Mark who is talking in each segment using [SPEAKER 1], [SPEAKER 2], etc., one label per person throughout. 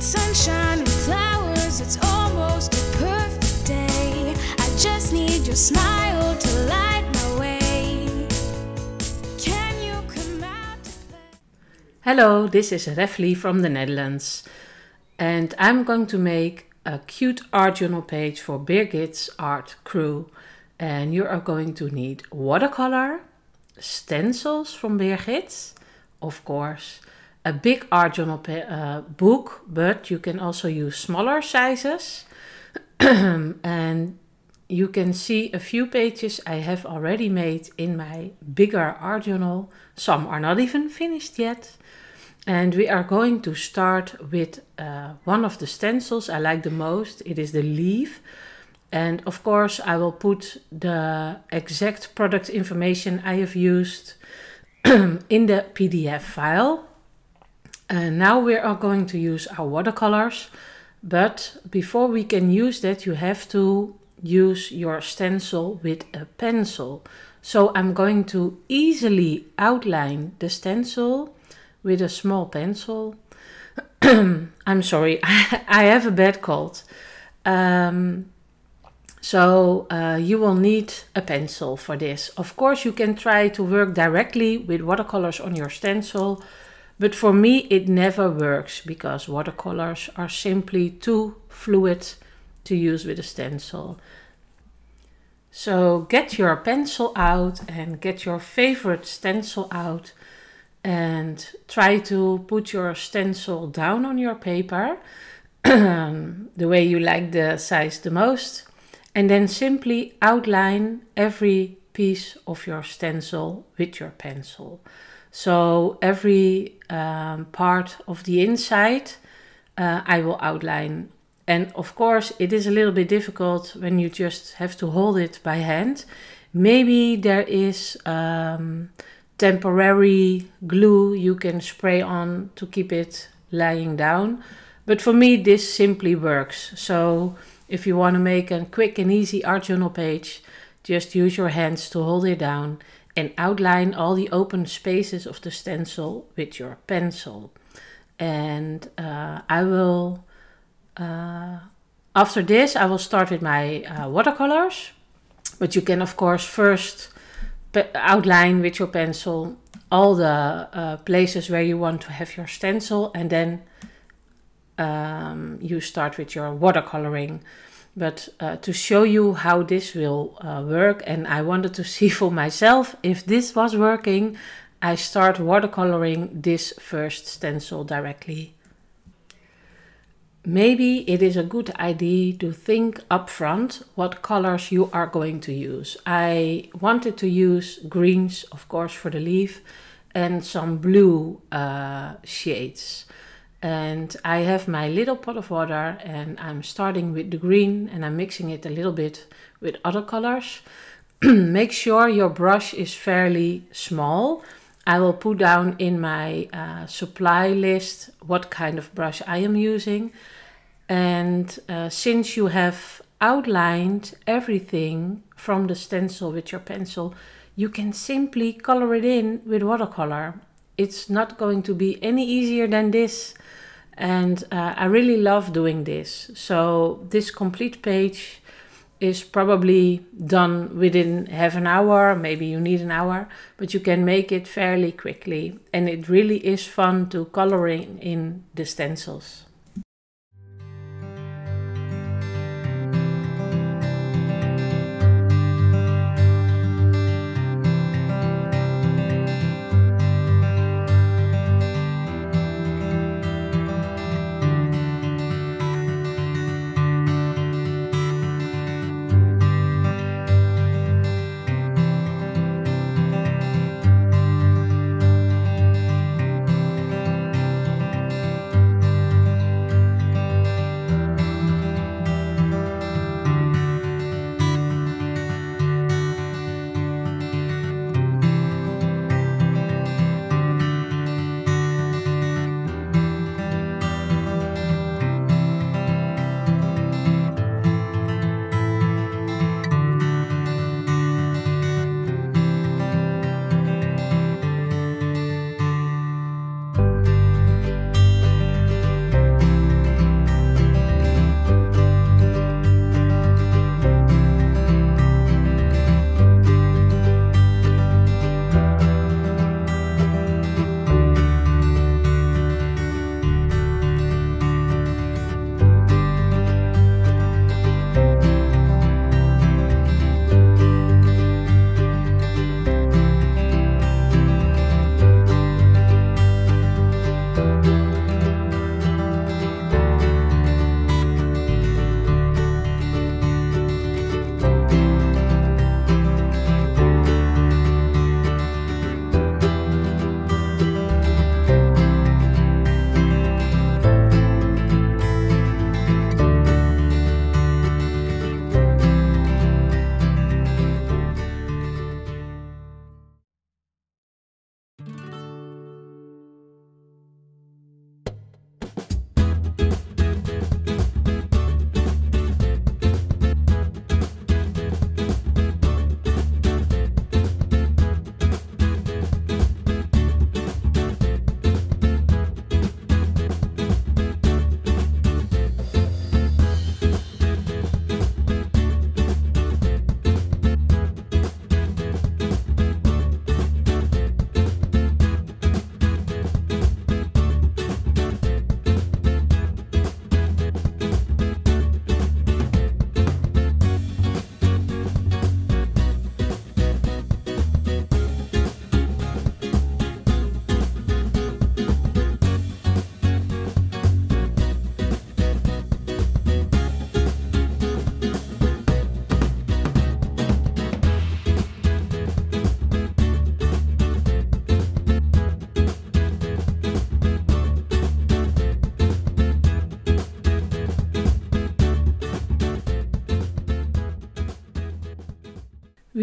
[SPEAKER 1] Sunshine and flowers, it's almost a perfect day. I just need your smile to light my way.
[SPEAKER 2] Hello, this is Revlie from the Netherlands and I'm going to make a cute art journal page for Birgit's art crew and you are going to need watercolor, stencils from Birgit, of course, a big art journal uh, book, but you can also use smaller sizes. and you can see a few pages I have already made in my bigger art journal. Some are not even finished yet. And we are going to start with uh, one of the stencils I like the most. It is the leaf. And of course I will put the exact product information I have used in the PDF file. And now we are going to use our watercolors. But before we can use that, you have to use your stencil with a pencil. So I'm going to easily outline the stencil with a small pencil. I'm sorry, I have a bad cold. Um, so uh, you will need a pencil for this. Of course, you can try to work directly with watercolors on your stencil, but for me it never works because watercolors are simply too fluid to use with a stencil. So get your pencil out and get your favorite stencil out and try to put your stencil down on your paper the way you like the size the most and then simply outline every piece of your stencil with your pencil. So every um, part of the inside uh, I will outline. And of course it is a little bit difficult when you just have to hold it by hand. Maybe there is um, temporary glue you can spray on to keep it lying down. But for me this simply works. So if you want to make a quick and easy art journal page, just use your hands to hold it down and outline all the open spaces of the stencil with your pencil. And uh, I will, uh, after this, I will start with my uh, watercolors. But you can, of course, first outline with your pencil all the uh, places where you want to have your stencil and then um, you start with your watercoloring but uh, to show you how this will uh, work and I wanted to see for myself if this was working I start watercoloring this first stencil directly. Maybe it is a good idea to think upfront what colors you are going to use. I wanted to use greens of course for the leaf and some blue uh, shades and I have my little pot of water and I'm starting with the green and I'm mixing it a little bit with other colors. Make sure your brush is fairly small. I will put down in my uh, supply list what kind of brush I am using. And uh, since you have outlined everything from the stencil with your pencil, you can simply color it in with watercolor. It's not going to be any easier than this and uh, I really love doing this. So this complete page is probably done within half an hour, maybe you need an hour, but you can make it fairly quickly. And it really is fun to coloring in the stencils.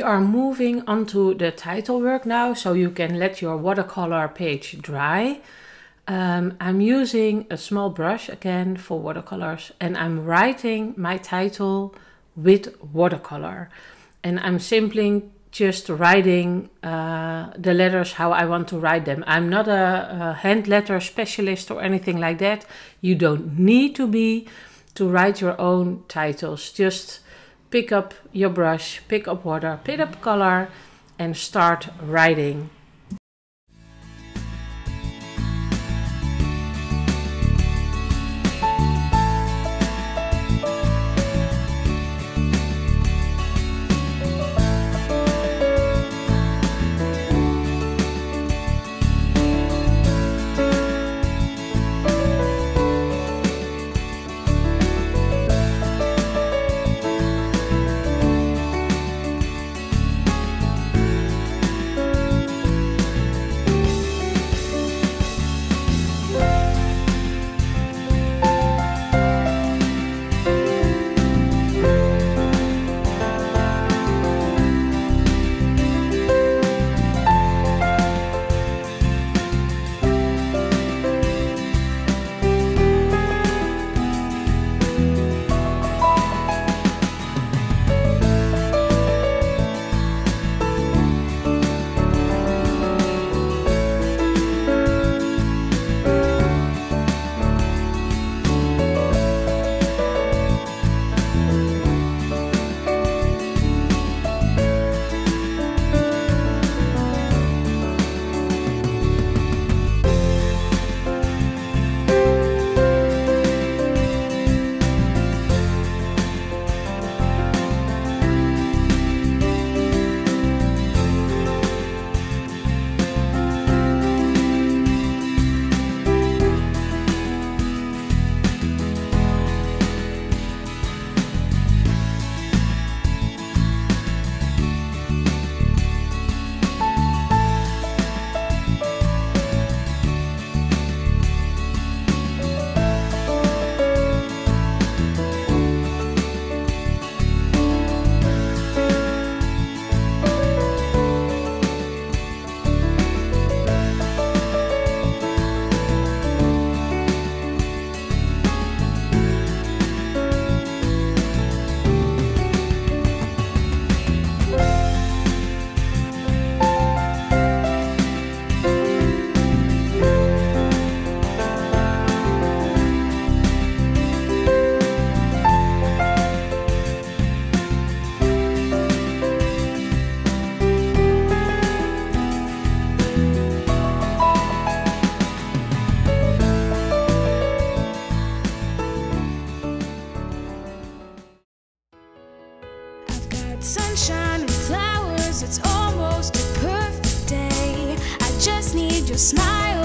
[SPEAKER 2] We are moving onto the title work now, so you can let your watercolor page dry. Um, I'm using a small brush again for watercolors and I'm writing my title with watercolor. And I'm simply just writing uh, the letters how I want to write them. I'm not a, a hand letter specialist or anything like that. You don't need to be to write your own titles. Just pick up your brush, pick up water, pick up color and start writing.
[SPEAKER 1] smile.